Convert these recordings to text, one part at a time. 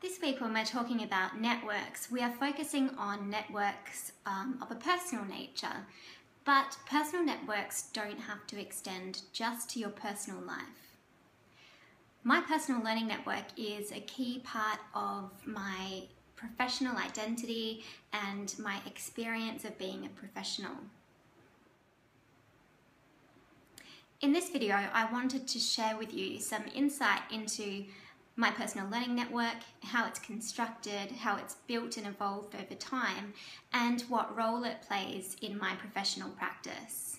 This week when we're talking about networks, we are focusing on networks um, of a personal nature, but personal networks don't have to extend just to your personal life. My personal learning network is a key part of my professional identity and my experience of being a professional. In this video, I wanted to share with you some insight into my personal learning network, how it's constructed, how it's built and evolved over time, and what role it plays in my professional practice.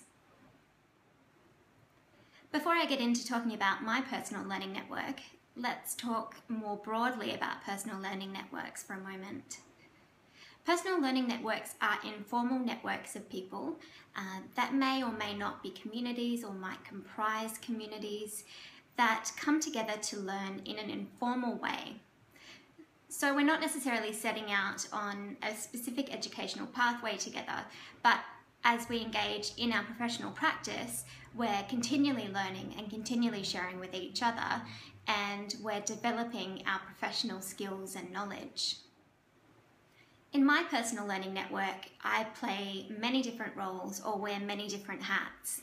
Before I get into talking about my personal learning network, let's talk more broadly about personal learning networks for a moment. Personal learning networks are informal networks of people uh, that may or may not be communities or might comprise communities that come together to learn in an informal way. So we're not necessarily setting out on a specific educational pathway together, but as we engage in our professional practice, we're continually learning and continually sharing with each other, and we're developing our professional skills and knowledge. In my personal learning network, I play many different roles or wear many different hats.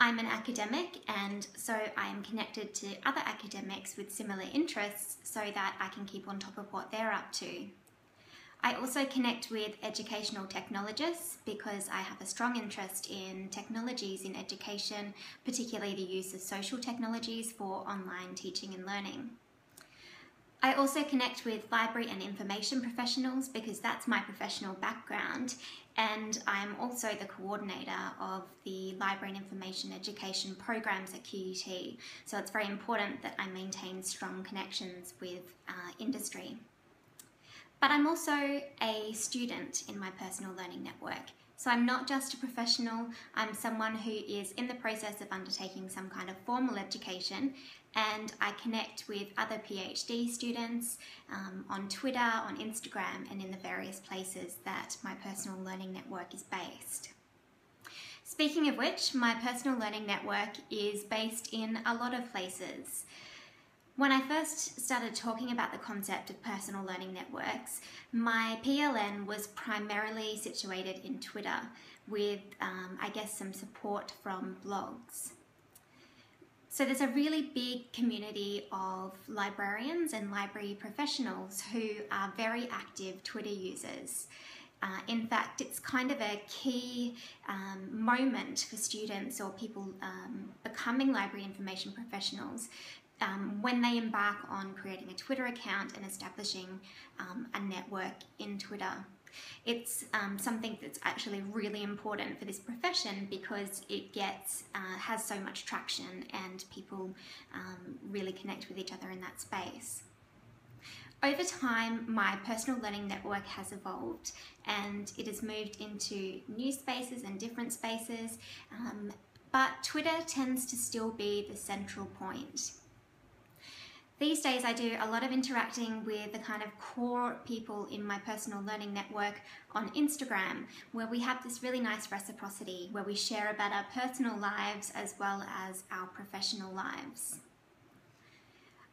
I'm an academic and so I am connected to other academics with similar interests so that I can keep on top of what they're up to. I also connect with educational technologists because I have a strong interest in technologies in education, particularly the use of social technologies for online teaching and learning. I also connect with library and information professionals because that's my professional background and I'm also the coordinator of the Library and Information Education programs at QUT. So it's very important that I maintain strong connections with uh, industry. But I'm also a student in my personal learning network. So I'm not just a professional, I'm someone who is in the process of undertaking some kind of formal education and I connect with other PhD students um, on Twitter, on Instagram and in the various places that my personal learning network is based. Speaking of which, my personal learning network is based in a lot of places. When I first started talking about the concept of personal learning networks, my PLN was primarily situated in Twitter with, um, I guess, some support from blogs. So there's a really big community of librarians and library professionals who are very active Twitter users. Uh, in fact, it's kind of a key um, moment for students or people um, becoming library information professionals um, when they embark on creating a Twitter account and establishing um, a network in Twitter. It's um, something that's actually really important for this profession because it gets uh, has so much traction and people um, really connect with each other in that space. Over time, my personal learning network has evolved and it has moved into new spaces and different spaces, um, but Twitter tends to still be the central point. These days I do a lot of interacting with the kind of core people in my personal learning network on Instagram, where we have this really nice reciprocity, where we share about our personal lives as well as our professional lives.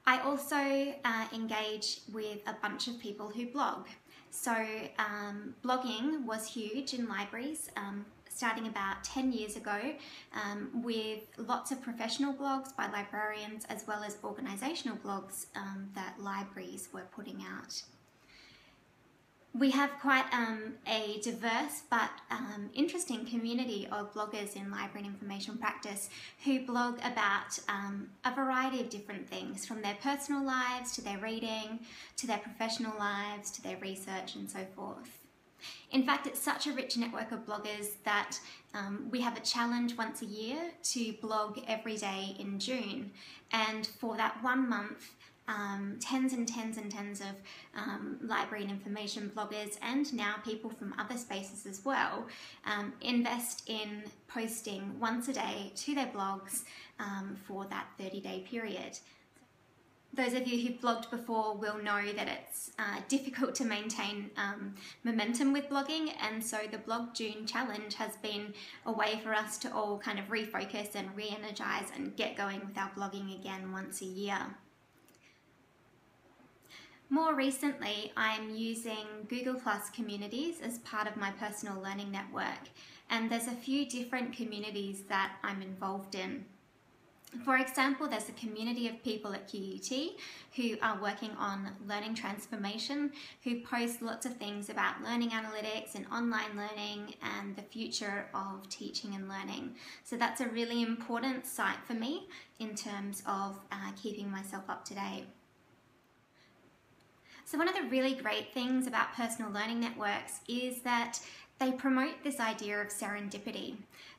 I also uh, engage with a bunch of people who blog. So um, blogging was huge in libraries. Um, starting about 10 years ago um, with lots of professional blogs by librarians as well as organisational blogs um, that libraries were putting out. We have quite um, a diverse but um, interesting community of bloggers in library and information practice who blog about um, a variety of different things from their personal lives to their reading to their professional lives to their research and so forth. In fact, it's such a rich network of bloggers that um, we have a challenge once a year to blog every day in June. And for that one month, um, tens and tens and tens of um, library and information bloggers and now people from other spaces as well um, invest in posting once a day to their blogs um, for that 30 day period those of you who've blogged before will know that it's uh, difficult to maintain um, momentum with blogging and so the Blog June challenge has been a way for us to all kind of refocus and re-energize and get going with our blogging again once a year. More recently, I'm using Google Plus communities as part of my personal learning network, and there's a few different communities that I'm involved in. For example, there's a community of people at QUT who are working on learning transformation, who post lots of things about learning analytics and online learning and the future of teaching and learning. So that's a really important site for me in terms of uh, keeping myself up to date. So one of the really great things about personal learning networks is that they promote this idea of serendipity.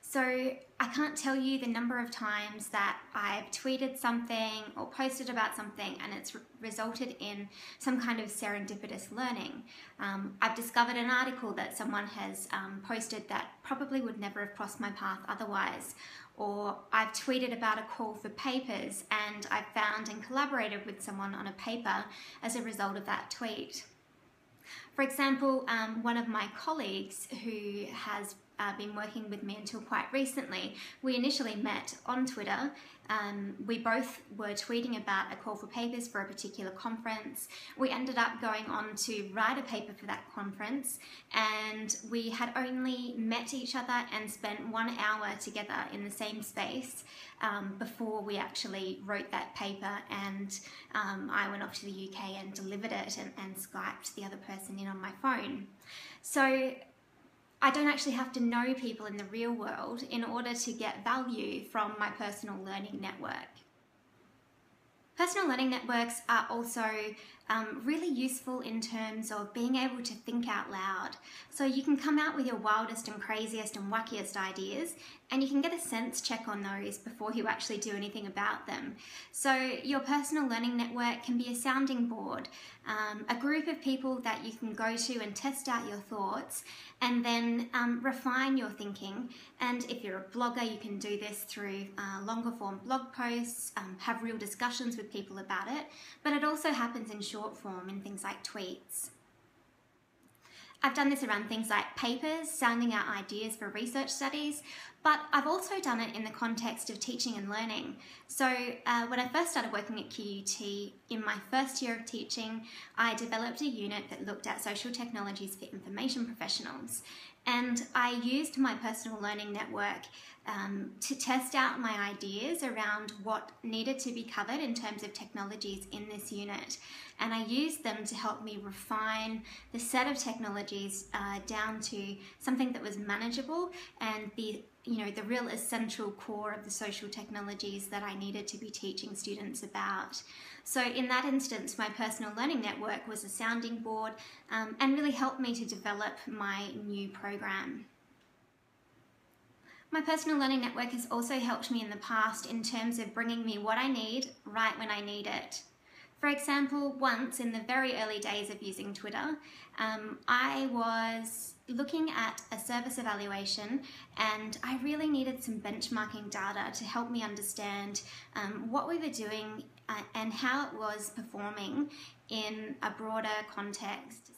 So I can't tell you the number of times that I've tweeted something or posted about something and it's resulted in some kind of serendipitous learning. Um, I've discovered an article that someone has um, posted that probably would never have crossed my path otherwise. Or I've tweeted about a call for papers and I've found and collaborated with someone on a paper as a result of that tweet. For example, um, one of my colleagues who has uh, been working with me until quite recently, we initially met on Twitter um, we both were tweeting about a call for papers for a particular conference. We ended up going on to write a paper for that conference, and we had only met each other and spent one hour together in the same space um, before we actually wrote that paper. And um, I went off to the UK and delivered it and, and Skyped the other person in on my phone. So I don't actually have to know people in the real world in order to get value from my personal learning network. Personal learning networks are also um, really useful in terms of being able to think out loud. So you can come out with your wildest and craziest and wackiest ideas and you can get a sense check on those before you actually do anything about them. So your personal learning network can be a sounding board, um, a group of people that you can go to and test out your thoughts and then um, refine your thinking. And if you're a blogger, you can do this through uh, longer form blog posts, um, have real discussions with people about it, but it also happens in short form in things like tweets. I've done this around things like papers, sounding out ideas for research studies, but I've also done it in the context of teaching and learning. So uh, when I first started working at QUT, in my first year of teaching, I developed a unit that looked at social technologies for information professionals. And I used my personal learning network um, to test out my ideas around what needed to be covered in terms of technologies in this unit. And I used them to help me refine the set of technologies uh, down to something that was manageable and the you know the real essential core of the social technologies that I needed to be teaching students about. So in that instance, my personal learning network was a sounding board um, and really helped me to develop my new program. My personal learning network has also helped me in the past in terms of bringing me what I need right when I need it. For example, once in the very early days of using Twitter, um, I was looking at a service evaluation and I really needed some benchmarking data to help me understand um, what we were doing uh, and how it was performing in a broader context.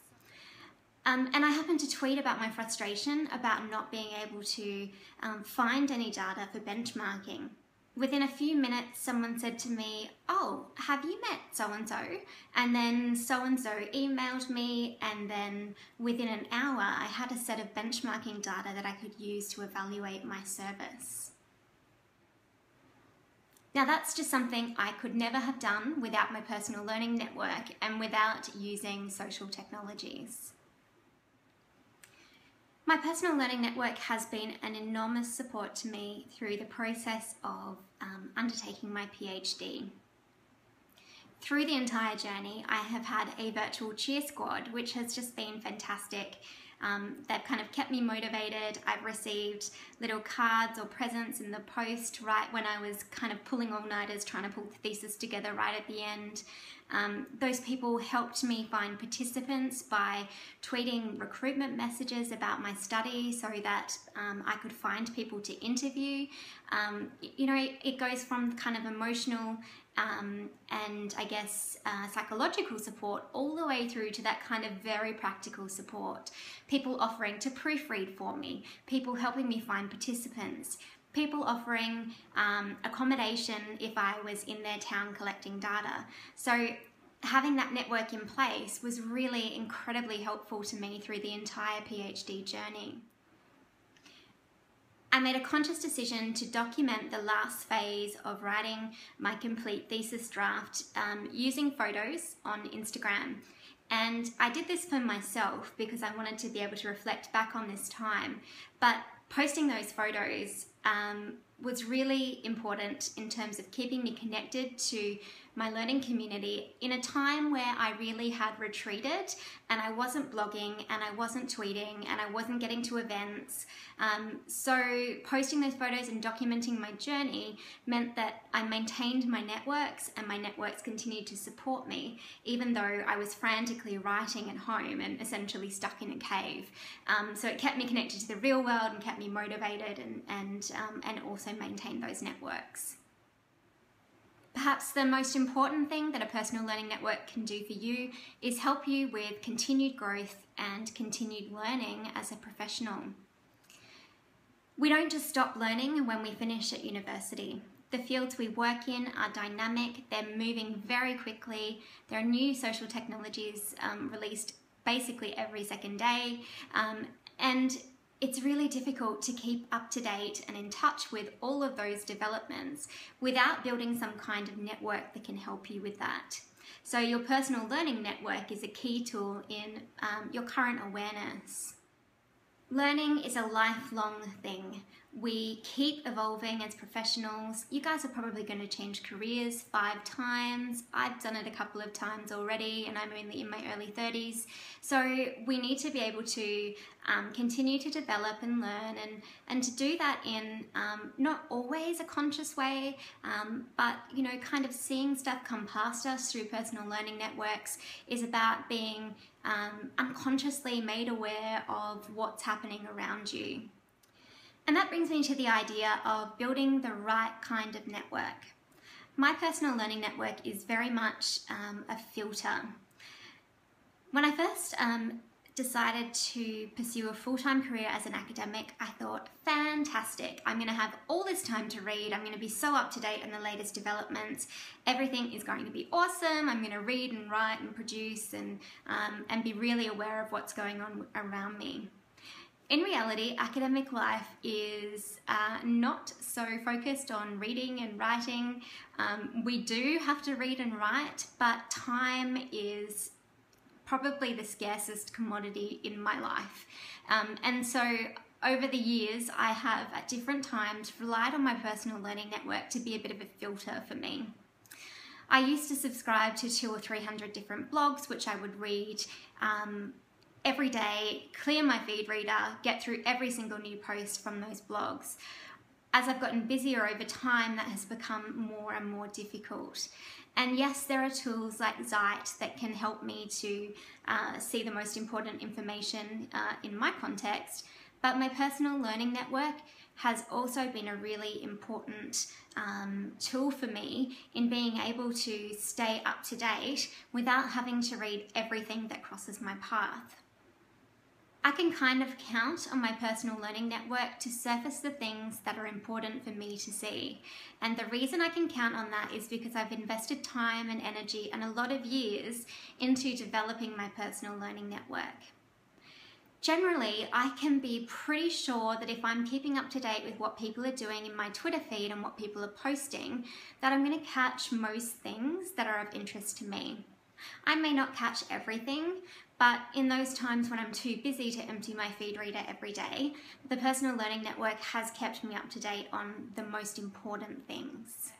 Um, and I happened to tweet about my frustration about not being able to um, find any data for benchmarking. Within a few minutes, someone said to me, Oh, have you met so and so? And then so and so emailed me, and then within an hour, I had a set of benchmarking data that I could use to evaluate my service. Now, that's just something I could never have done without my personal learning network and without using social technologies. My personal learning network has been an enormous support to me through the process of um, undertaking my PhD. Through the entire journey, I have had a virtual cheer squad, which has just been fantastic. Um, they've kind of kept me motivated. I've received little cards or presents in the post right when I was kind of pulling all nighters trying to pull the thesis together right at the end. Um, those people helped me find participants by tweeting recruitment messages about my study so that um, I could find people to interview. Um, you know, it goes from kind of emotional um, and I guess uh, psychological support all the way through to that kind of very practical support. People offering to proofread for me, people helping me find participants, people offering um, accommodation if I was in their town collecting data. So having that network in place was really incredibly helpful to me through the entire PhD journey. I made a conscious decision to document the last phase of writing my complete thesis draft um, using photos on Instagram. And I did this for myself because I wanted to be able to reflect back on this time. But posting those photos um, was really important in terms of keeping me connected to my learning community in a time where I really had retreated and I wasn't blogging and I wasn't tweeting and I wasn't getting to events. Um, so, posting those photos and documenting my journey meant that I maintained my networks and my networks continued to support me, even though I was frantically writing at home and essentially stuck in a cave. Um, so, it kept me connected to the real world and kept me motivated and, and, um, and also maintained those networks. Perhaps the most important thing that a personal learning network can do for you is help you with continued growth and continued learning as a professional. We don't just stop learning when we finish at university. The fields we work in are dynamic, they're moving very quickly, there are new social technologies um, released basically every second day, um, and it's really difficult to keep up to date and in touch with all of those developments without building some kind of network that can help you with that. So, your personal learning network is a key tool in um, your current awareness. Learning is a lifelong thing. We keep evolving as professionals. You guys are probably going to change careers five times. I've done it a couple of times already, and I'm only in my early 30s. So we need to be able to um, continue to develop and learn, and, and to do that in um, not always a conscious way, um, but you know, kind of seeing stuff come past us through personal learning networks is about being um, unconsciously made aware of what's happening around you. And that brings me to the idea of building the right kind of network. My personal learning network is very much um, a filter. When I first um, decided to pursue a full time career as an academic, I thought, fantastic, I'm going to have all this time to read, I'm going to be so up to date on the latest developments, everything is going to be awesome, I'm going to read and write and produce and, um, and be really aware of what's going on around me. In reality, academic life is uh, not so focused on reading and writing. Um, we do have to read and write, but time is probably the scarcest commodity in my life. Um, and so over the years, I have at different times relied on my personal learning network to be a bit of a filter for me. I used to subscribe to two or three hundred different blogs, which I would read um, every day, clear my feed reader, get through every single new post from those blogs. As I've gotten busier over time, that has become more and more difficult. And yes, there are tools like Zite that can help me to uh, see the most important information uh, in my context, but my personal learning network has also been a really important um, tool for me in being able to stay up to date without having to read everything that crosses my path. I can kind of count on my personal learning network to surface the things that are important for me to see. And the reason I can count on that is because I've invested time and energy and a lot of years into developing my personal learning network. Generally, I can be pretty sure that if I'm keeping up to date with what people are doing in my Twitter feed and what people are posting, that I'm going to catch most things that are of interest to me. I may not catch everything, but in those times when I'm too busy to empty my feed reader every day, the Personal Learning Network has kept me up to date on the most important things.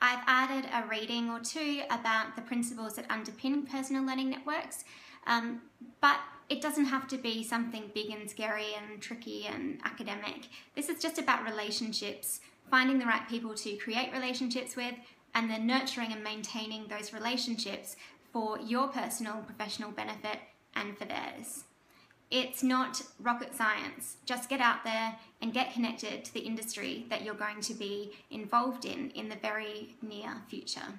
I've added a reading or two about the principles that underpin personal learning networks, um, but it doesn't have to be something big and scary and tricky and academic. This is just about relationships, finding the right people to create relationships with, and then nurturing and maintaining those relationships for your personal and professional benefit and for theirs. It's not rocket science. Just get out there and get connected to the industry that you're going to be involved in in the very near future.